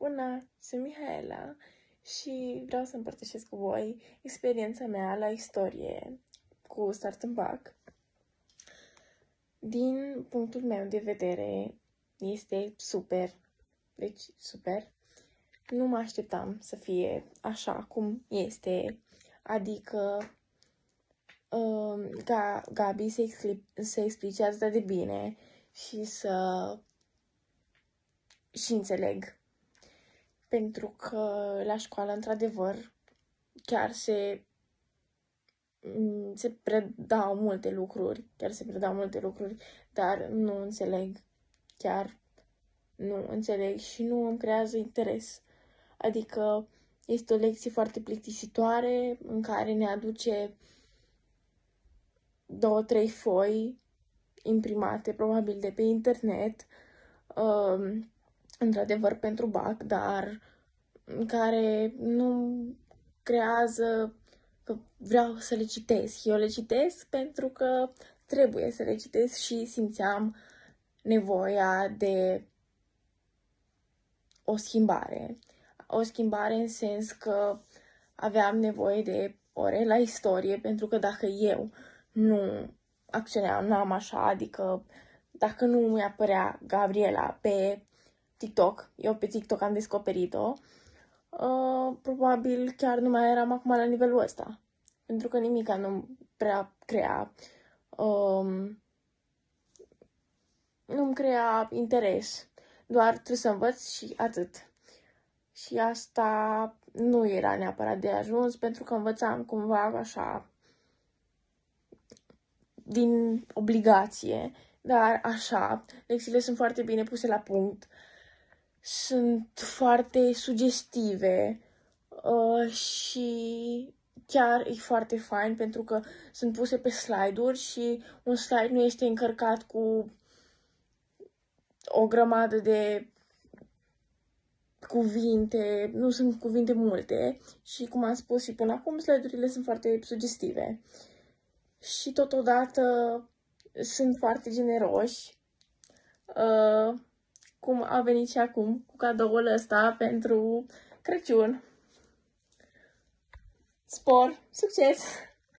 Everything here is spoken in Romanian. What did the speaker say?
Una, sunt Mihaela și vreau să împărtășesc cu voi experiența mea la istorie cu Start în Bac. Din punctul meu de vedere, este super. Deci, super. Nu mă așteptam să fie așa cum este. Adică, um, ca Gabi să, expli- să explice atât de bine și să și înțeleg. Pentru că la școală, într-adevăr, chiar se se predau multe lucruri, chiar se predau multe lucruri, dar nu înțeleg, chiar nu înțeleg și nu îmi creează interes. Adică este o lecție foarte plictisitoare în care ne aduce două, trei foi imprimate, probabil de pe internet, um, într-adevăr pentru BAC, dar care nu creează că vreau să le citesc. Eu le citesc pentru că trebuie să le citesc și simțeam nevoia de o schimbare. O schimbare în sens că aveam nevoie de ore la istorie, pentru că dacă eu nu acționeam, n-am așa, adică dacă nu mi apărea Gabriela pe TikTok, eu pe TikTok am descoperit-o, uh, probabil chiar nu mai eram acum la nivelul ăsta. Pentru că nimica nu prea crea um, nu-mi crea interes. Doar trebuie să învăț și atât. Și asta nu era neapărat de ajuns, pentru că învățam cumva așa din obligație, dar așa, lecțiile sunt foarte bine puse la punct, sunt foarte sugestive uh, și chiar e foarte fain pentru că sunt puse pe slide-uri și un slide nu este încărcat cu o grămadă de cuvinte, nu sunt cuvinte multe și cum am spus și până acum, slide-urile sunt foarte sugestive. Și totodată sunt foarte generoși, uh, cum a venit și acum cu cadoul ăsta pentru Crăciun. Spor, succes!